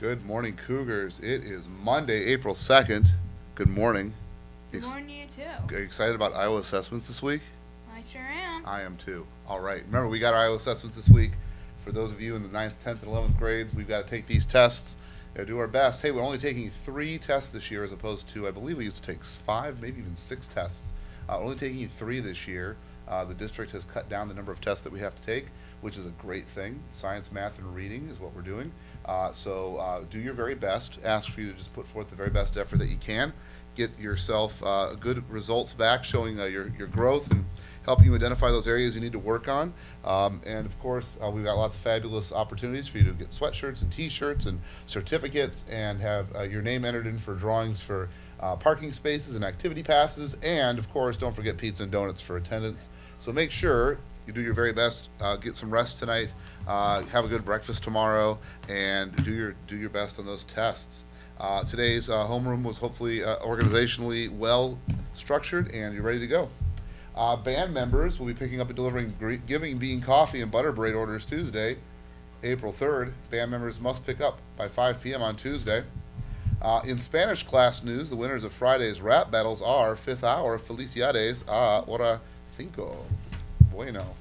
Good morning, Cougars. It is Monday, April 2nd. Good morning. Good morning, you too. Excited about Iowa assessments this week? I sure am. I am too. All right. Remember, we got our Iowa assessments this week. For those of you in the 9th, 10th, and 11th grades, we've got to take these tests. Gotta do our best. Hey, we're only taking three tests this year as opposed to, I believe we used to take five, maybe even six tests. Uh, only taking three this year. Uh, the district has cut down the number of tests that we have to take, which is a great thing. Science, math, and reading is what we're doing. Uh, so uh, do your very best. Ask for you to just put forth the very best effort that you can. Get yourself uh, good results back showing uh, your, your growth and helping you identify those areas you need to work on. Um, and of course, uh, we've got lots of fabulous opportunities for you to get sweatshirts and T-shirts and certificates and have uh, your name entered in for drawings for parking spaces and activity passes. And of course, don't forget pizza and donuts for attendance. So make sure you do your very best. Uh, get some rest tonight. Uh, have a good breakfast tomorrow, and do your do your best on those tests. Uh, today's uh, homeroom was hopefully uh, organizationally well structured, and you're ready to go. Uh, band members will be picking up and delivering giving bean coffee and butter braid orders Tuesday, April 3rd. Band members must pick up by 5 p.m. on Tuesday. Uh, in Spanish class news, the winners of Friday's rap battles are Fifth Hour, Felicidades, a hora cinco. Bueno.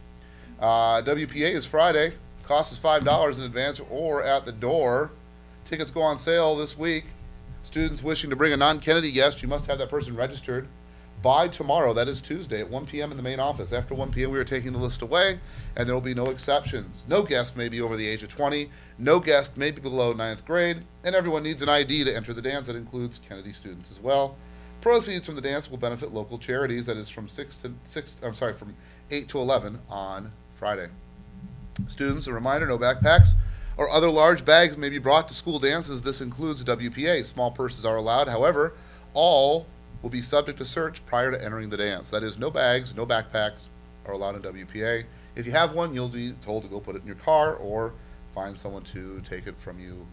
Uh, WPA is Friday. Cost is $5 in advance or at the door. Tickets go on sale this week. Students wishing to bring a non Kennedy guest, you must have that person registered by tomorrow. That is Tuesday at 1 p.m. in the main office. After 1 p.m., we are taking the list away, and there will be no exceptions. No guest may be over the age of 20. No guest may be below ninth grade, and everyone needs an ID to enter the dance. That includes Kennedy students as well. Proceeds from the dance will benefit local charities. That is from six to six. I'm sorry, from 8 to 11 on Friday. Students, a reminder: no backpacks or other large bags may be brought to school dances. This includes WPA. Small purses are allowed. However, all will be subject to search prior to entering the dance. That is, no bags, no backpacks are allowed in WPA. If you have one, you'll be told to go put it in your car or find someone to take it from you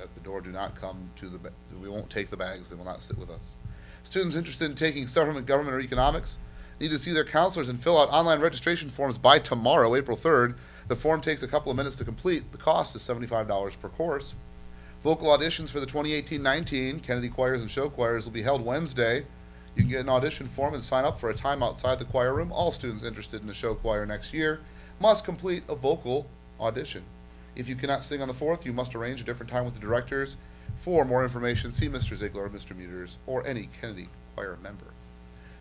at the door. Do not come to the, we won't take the bags, they will not sit with us. Students interested in taking supplement, government, or economics need to see their counselors and fill out online registration forms by tomorrow, April 3rd. The form takes a couple of minutes to complete. The cost is $75 per course. Vocal auditions for the 2018-19 Kennedy Choirs and Show Choirs will be held Wednesday. You can get an audition form and sign up for a time outside the choir room. All students interested in the show choir next year must complete a vocal audition. If you cannot sing on the 4th, you must arrange a different time with the directors. For more information, see Mr. Ziegler Mr. Muters or any Kennedy choir member.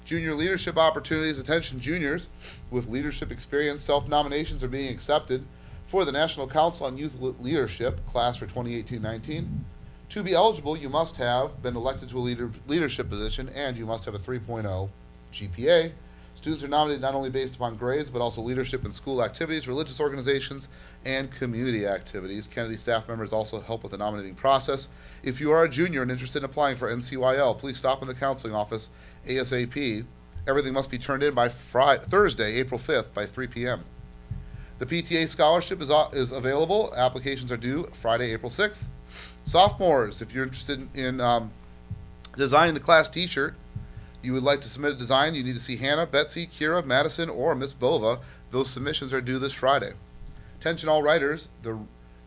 Junior leadership opportunities. Attention, juniors with leadership experience. Self nominations are being accepted for the National Council on Youth Leadership class for 2018 19. To be eligible, you must have been elected to a leader, leadership position and you must have a 3.0 GPA. Students are nominated not only based upon grades, but also leadership in school activities, religious organizations, and community activities. Kennedy staff members also help with the nominating process. If you are a junior and interested in applying for NCYL, please stop in the counseling office ASAP. Everything must be turned in by Friday, Thursday, April 5th by 3 p.m. The PTA scholarship is, is available. Applications are due Friday, April 6th. Sophomores, if you're interested in, in um, designing the class T-shirt, you would like to submit a design, you need to see Hannah, Betsy, Kira, Madison, or Miss Bova. Those submissions are due this Friday. Attention all writers, the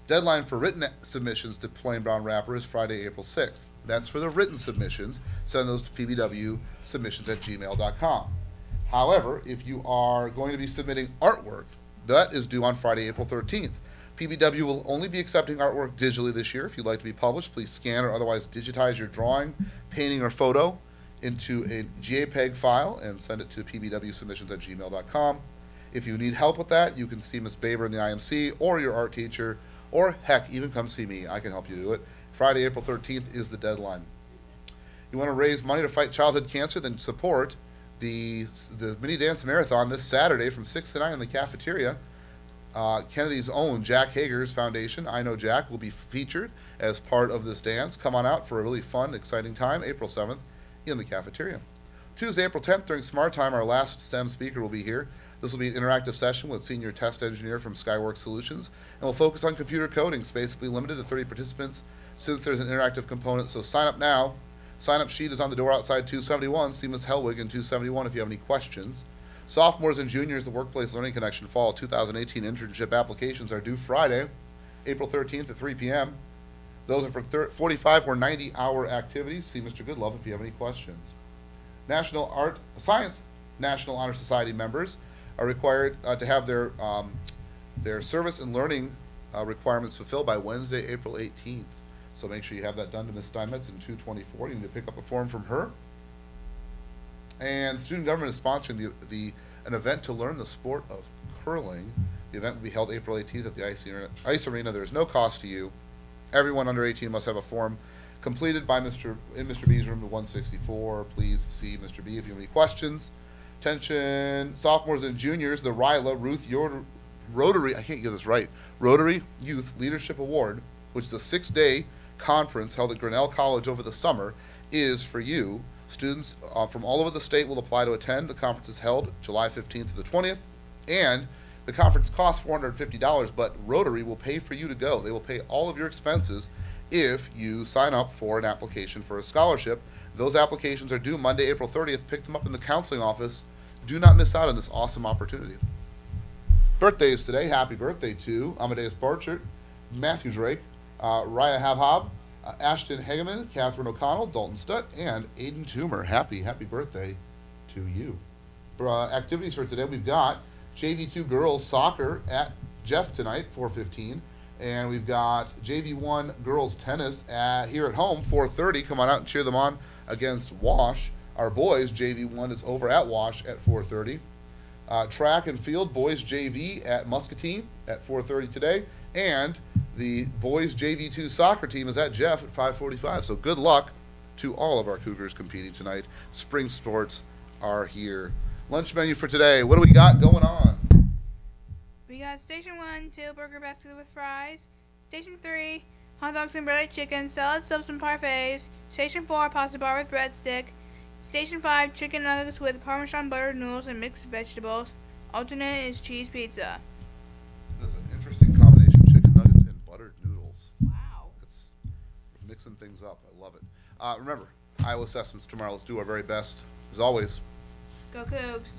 deadline for written submissions to Plain Brown Wrapper is Friday, April 6th. That's for the written submissions. Send those to pbw submissions at gmail.com. However, if you are going to be submitting artwork, that is due on Friday, April 13th. PBW will only be accepting artwork digitally this year. If you'd like to be published, please scan or otherwise digitize your drawing, painting, or photo into a JPEG file and send it to pbwsubmissions at gmail.com. If you need help with that, you can see Ms. Baber in the IMC or your art teacher, or heck, even come see me. I can help you do it. Friday, April 13th is the deadline. You want to raise money to fight childhood cancer, then support the, the mini dance marathon this Saturday from 6 to 9 in the cafeteria. Uh, Kennedy's own Jack Hager's Foundation, I Know Jack, will be featured as part of this dance. Come on out for a really fun, exciting time, April 7th, in the cafeteria. Tuesday, April 10th, during Smart Time, our last STEM speaker will be here. This will be an interactive session with senior test engineer from Skyworks Solutions, and we'll focus on computer coding. Space will be limited to 30 participants since there's an interactive component, so sign up now. Sign up sheet is on the door outside 271. See Ms. Helwig in 271 if you have any questions. Sophomores and juniors, the Workplace Learning Connection Fall 2018 internship applications are due Friday, April 13th at 3 p.m. Those are for 45 or 90 hour activities. See Mr. Goodlove if you have any questions. National Art Science National Honor Society members are required uh, to have their um, their service and learning uh, requirements fulfilled by Wednesday, April 18th. So make sure you have that done to Ms. Steinmetz in 224. You need to pick up a form from her. And student government is sponsoring the, the an event to learn the sport of curling. The event will be held April 18th at the ice arena. Ice arena. There is no cost to you. Everyone under 18 must have a form completed by Mr. in Mr. B's room to 164. Please see Mr. B if you have any questions. Attention, sophomores and juniors, the RYLA Ruth Rotary, I can't get this right, Rotary Youth Leadership Award, which is a six-day conference held at Grinnell College over the summer, is for you. Students uh, from all over the state will apply to attend. The conference is held July 15th to the 20th, and the conference costs $450, but Rotary will pay for you to go. They will pay all of your expenses if you sign up for an application for a scholarship. Those applications are due Monday, April 30th. Pick them up in the counseling office. Do not miss out on this awesome opportunity. Birthdays today. Happy birthday to Amadeus Borchert, Matthew Drake, uh, Raya Habhab, uh, Ashton Hageman, Catherine O'Connell, Dalton Stutt, and Aiden Toomer. Happy, happy birthday to you. Uh, activities for today, we've got JV2 girls soccer at Jeff tonight, 4:15, and we've got JV1 girls tennis at, here at home, 4:30. Come on out and cheer them on against Wash. Our boys JV1 is over at Wash at 4:30. Uh, track and field boys JV at Muscatine at 4:30 today, and the boys JV2 soccer team is at Jeff at 5:45. So good luck to all of our Cougars competing tonight. Spring sports are here. Lunch menu for today. What do we got going on? We got station one, two burger basket with fries. Station three, hot dogs and breaded chicken, salad, subs, and parfaits. Station four, pasta bar with breadstick. Station five, chicken nuggets with parmesan butter noodles and mixed vegetables. Alternate is cheese pizza. That is an interesting combination: chicken nuggets and buttered noodles. Wow. It's mixing things up. I love it. Uh, remember, Iowa assessments tomorrow. Let's do our very best. As always, Go Cougs.